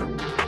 Let's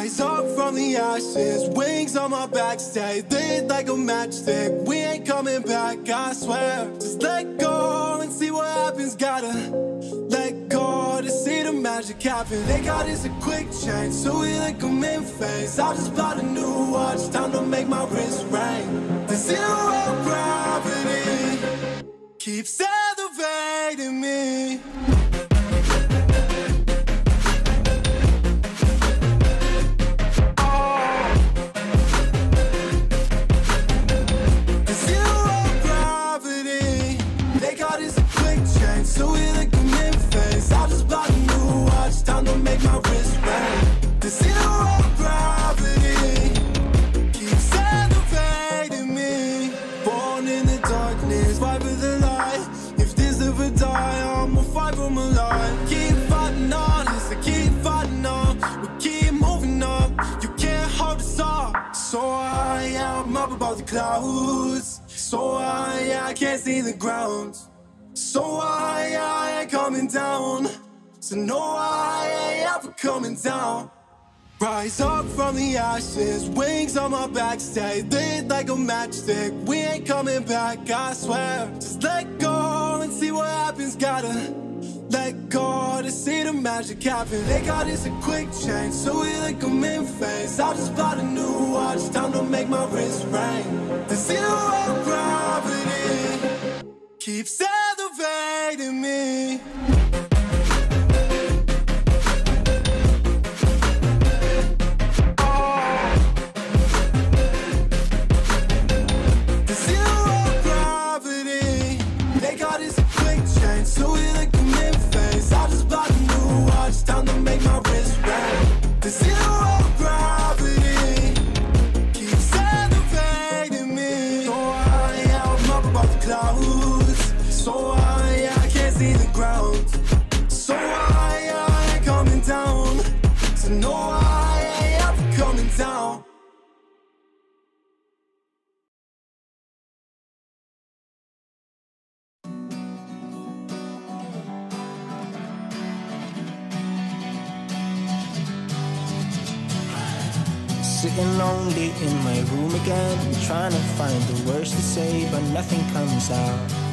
Rise up from the ashes, wings on my back, stay lit like a matchstick. We ain't coming back, I swear. Just let go and see what happens. Gotta let go to see the magic happen. They got us a quick change, so we like them in phase. I just bought a new watch, time to make my wrist ring. The zero gravity keeps elevating me. I, can't see the ground. So I, I ain't coming down. So no, I ain't ever coming down. Rise up from the ashes, wings on my back, stay lit like a matchstick. We ain't coming back, I swear. Just let go and see what happens. Gotta let go to see the magic happen. They got us a quick change, so we like them in phase. I just bought a new watch, time to make my wrist ring. Keeps elevating So no, I ever coming down. Sitting lonely in my room again, trying to find the words to say, but nothing comes out.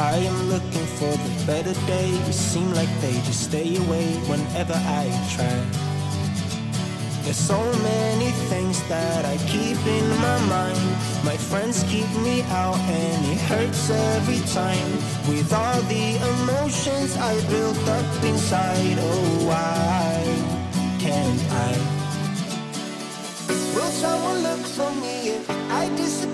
I am looking for the better days, seem like they just stay away whenever I try. There's so many things that I keep in my mind. My friends keep me out and it hurts every time. With all the emotions I built up inside, oh why can't I? Will someone look for me if I disappear?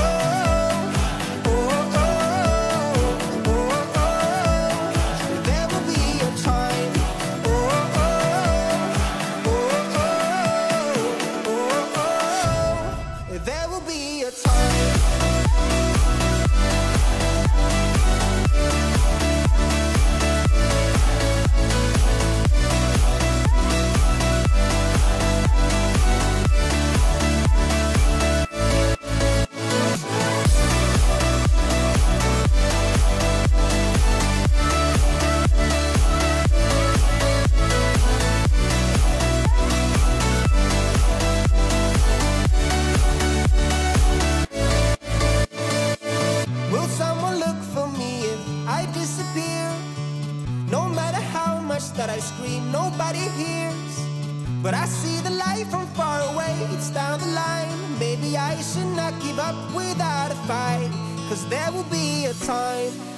But I see the light from far away, it's down the line. Maybe I should not give up without a fight. Cause there will be a time